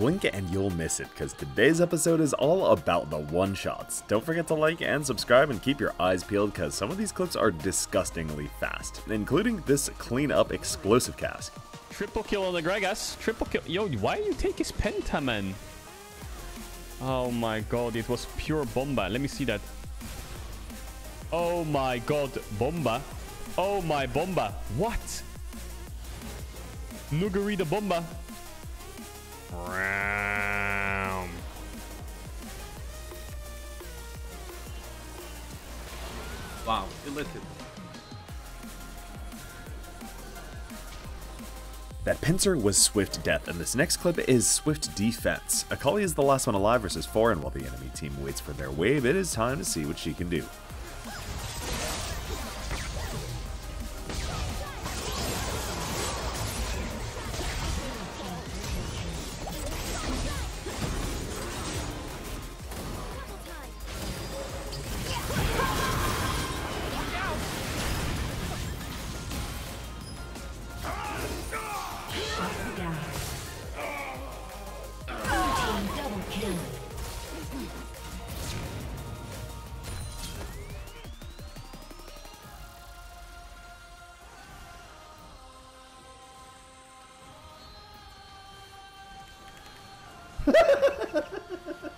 Blink and you'll miss it, because today's episode is all about the one-shots. Don't forget to like and subscribe and keep your eyes peeled, because some of these clips are disgustingly fast, including this clean-up explosive cask. Triple kill on the Gragas. Triple kill. Yo, why you take his pentaman? Oh my god, it was pure bomba. Let me see that. Oh my god, bomba. Oh my bomba. What? Nuguri the bomba. Ram. Wow, illicit. That pincer was Swift Death, and this next clip is Swift Defense. Akali is the last one alive versus 4, and while the enemy team waits for their wave, it is time to see what she can do. Blue team double kill. Quadra kill.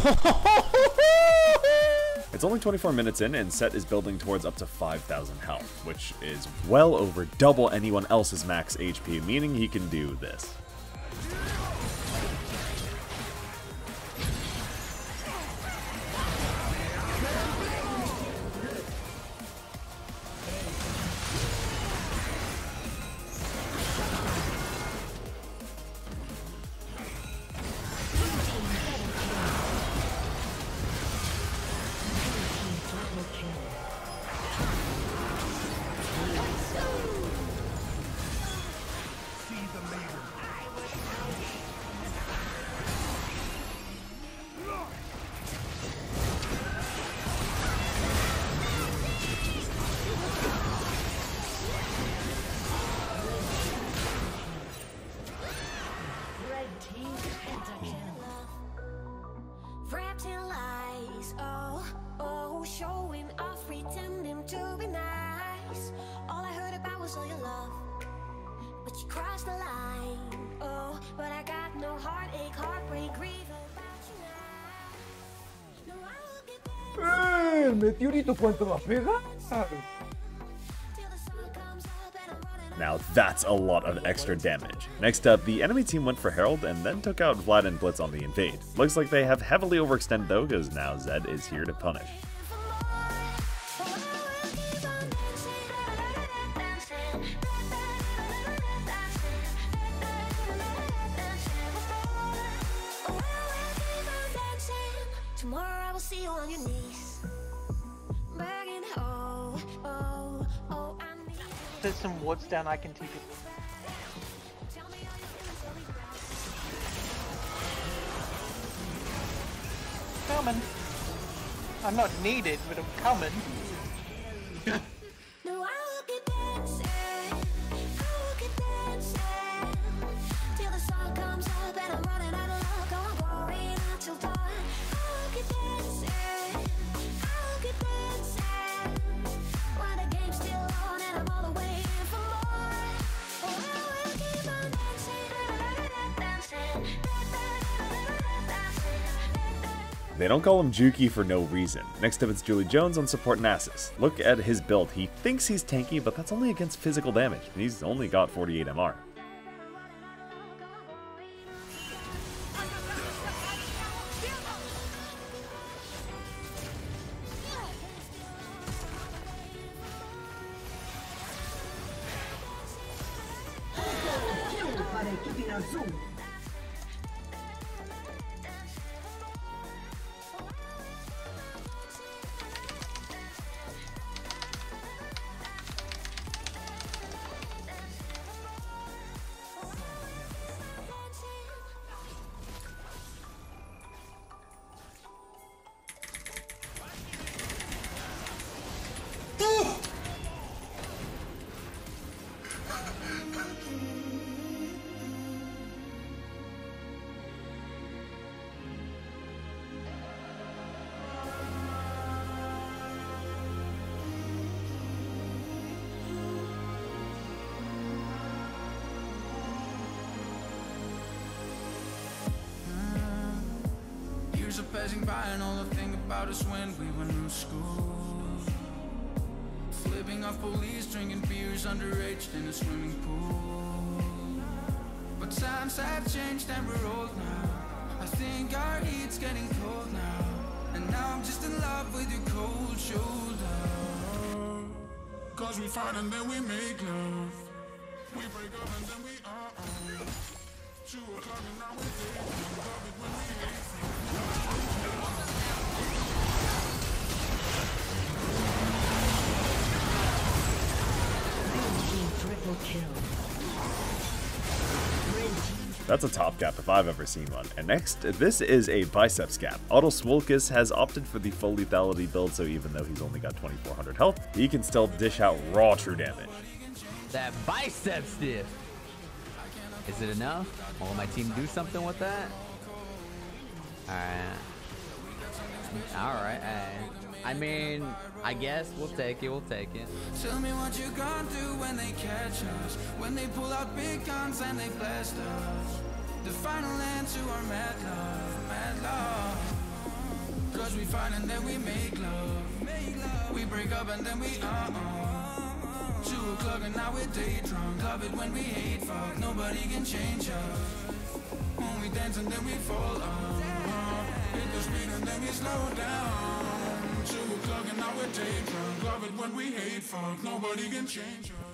It's only 24 minutes in, and Sett is building towards up to 5,000 health, which is well over double anyone else's max HP, meaning he can do this. Back ¡Eh! Meteorito, ¿cuánto va a pegar? till the sun comes up and I'm running. Now that's a lot of extra damage. Next up, the enemy team went for Herald and then took out Vlad and Blitz on the invade. Looks like they have heavily overextended though, because now Zed is here to punish. Tomorrow I will see you on your knees, Oh, oh, oh, There's some woods down I can TP. Tell me all your feelings, tell me. Coming. I'm not needed, but I'm coming. They don't call him Jukey for no reason. Next up it's Julie Jones on support Nasus. Look at his build. He thinks he's tanky, but that's only against physical damage. He's only got 48 MR. Years are passing by and all I think about is when we went to school. Flipping off police, drinking beers underage in a swimming pool. But times have changed and we're old now. I think our heat's getting cold now. And now I'm just in love with your cold shoulder. Cause we fight and then we make love. We break up and then we uh-uh. Two o'clock and now we date. Love it when we hate. That's a top gap if I've ever seen one. And next, this is a biceps gap. Autolykus has opted for the full lethality build, so even though he's only got 2400 health, he can still dish out raw true damage. That bicep stiff. Is it enough? Will my team do something with that? Alright. Alright. alright. I mean, I guess we'll take it. We'll take it. Tell me what you gonna do when they catch us. When they pull out big guns and they blast us. The final answer to our mad love, mad love. Cause we fight and then we make love. We break up and then we uh-uh. Two o'clock and now we're day drunk. Love it when we hate fuck. Nobody can change us. When we dance and then we fall uh, uh. on. Hit the speed and then we slow down. Love it when we hate fuck. Nobody can change us.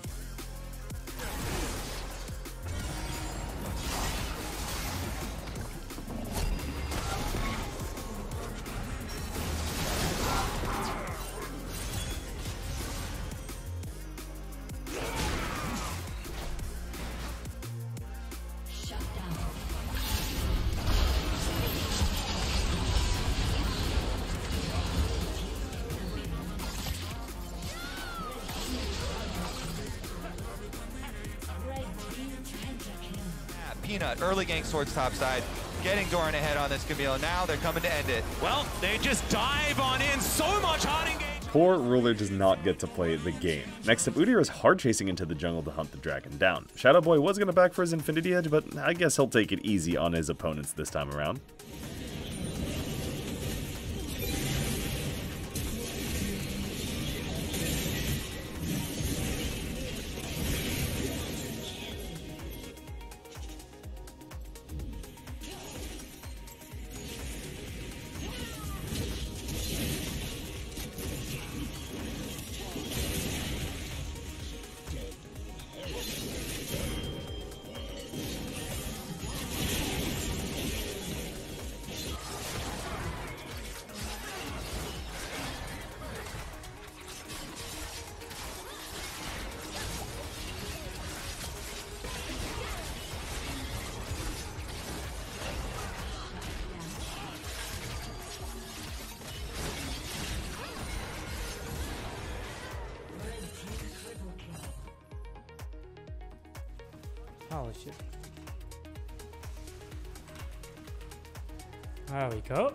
Pentakill. Early gang towards top side, getting Doran ahead on this Camille. Now they're coming to end it. Well, they just dive on in. So much hot engagement. Poor Ruler does not get to play the game. Next up, Udyr is hard chasing into the jungle to hunt the dragon down. Shadow Boi was going to back for his Infinity Edge, but I guess he'll take it easy on his opponents this time around. Holy shit. There we go.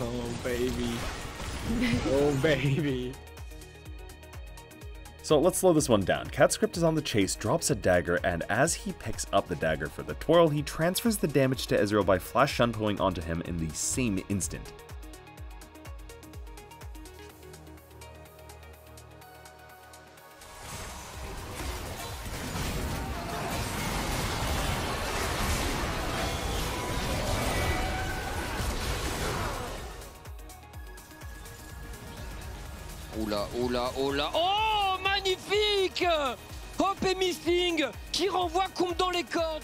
Oh, baby. Oh, baby. So let's slow this one down. Catscript is on the chase, drops a dagger, and as he picks up the dagger for the twirl, he transfers the damage to Ezreal by flash shunpoing onto him in the same instant. là, oh là, oh. Oh, magnifique Hop et Missing qui renvoie Koum dans les cordes.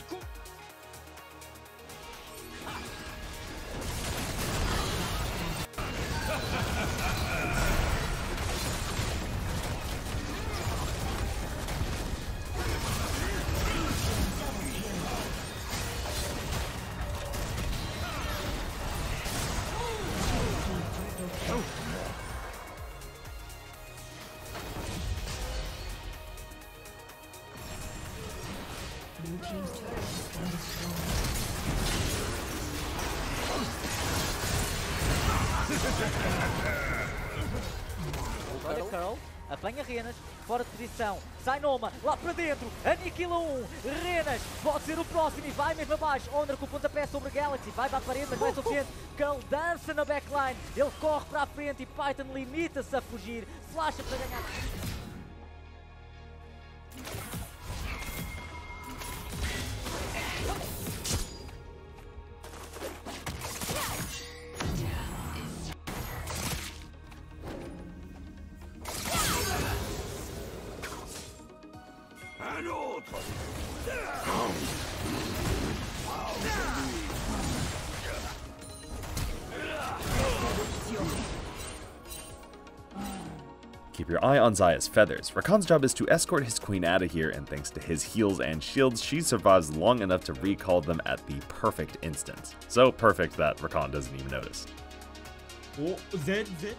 Olha Curl, apanha Renas, fora de posição, sai Noma, lá para dentro, aniquila um, Renas, pode ser o próximo e vai mesmo abaixo, Honor com o pontapé sobre Galaxy, vai para a parede, mas não é suficiente, Curl dança na backline, ele corre para a frente e Python limita-se a fugir, flasha para ganhar. Keep your eye on Xayah's feathers. Rakan's job is to escort his queen out of here, and thanks to his heals and shields, she survives long enough to recall them at the perfect instant. So perfect that Rakan doesn't even notice. Oh, Z, Z.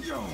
Yo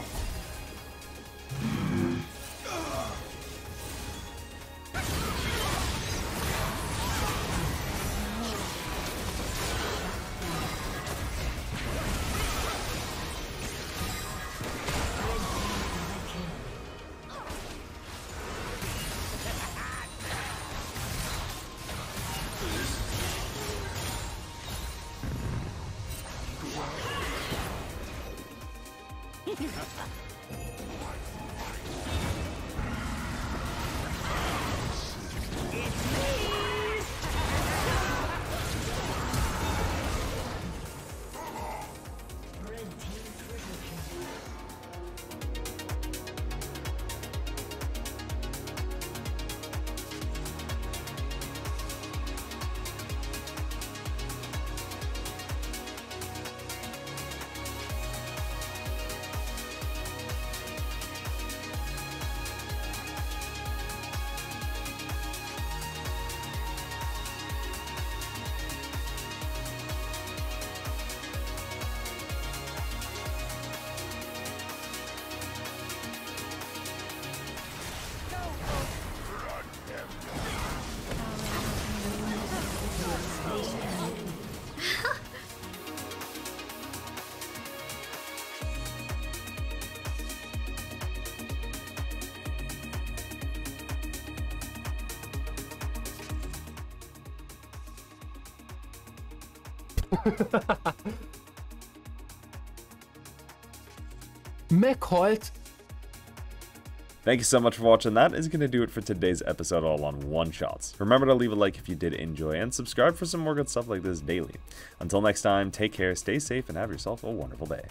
McColt. Thank you so much for watching. That is going to do it for today's episode all on one shots. Remember to leave a like if you did enjoy and subscribe for some more good stuff like this daily. Until next time, take care, stay safe, and have yourself a wonderful day.